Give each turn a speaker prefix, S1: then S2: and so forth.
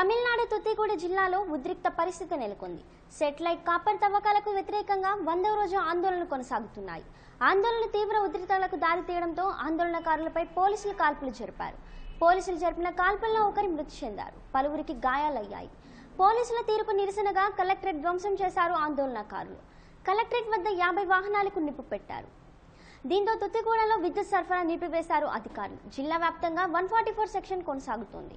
S1: తమిళనాడు తుత్తిగూడ జిల్లాలో ఉద్రిక్త పరిస్థితి నెలకొంది. సెటిలైట్ కాపర్ తవ్వకాలకు వ్యతిరేకంగా వందవ రోజు ఆందోళనలు కొనసాగుతున్నాయి. ఆందోళన తీవ్ర ఉద్రిక్తలకు దారితీయడంతో ఆందోళనకారులపై పోలీసులు కాల్పులు జరిపారు. పోలీసులు జరిపిన కాల్పుల్లో ఒకరి మృతి చెందారు. పలువురికి గాయాలయ్యాయి. పోలీసుల తీరుకు నిరసనగా కలెక్టరేట్ ధ్వంసం చేశారు ఆందోళనకారులు. కలెక్టరేట్ వద్ద యాభై వాహనాలకు నిప్పు పెట్టారు. దీంతో తుత్తికూడలో విద్యుత్ సరఫరా నిలిపివేశారు అధికారులు జిల్లా వ్యాప్తంగా వన్ ఫార్టీ ఫోర్ సెక్షన్ కొనసాగుతోంది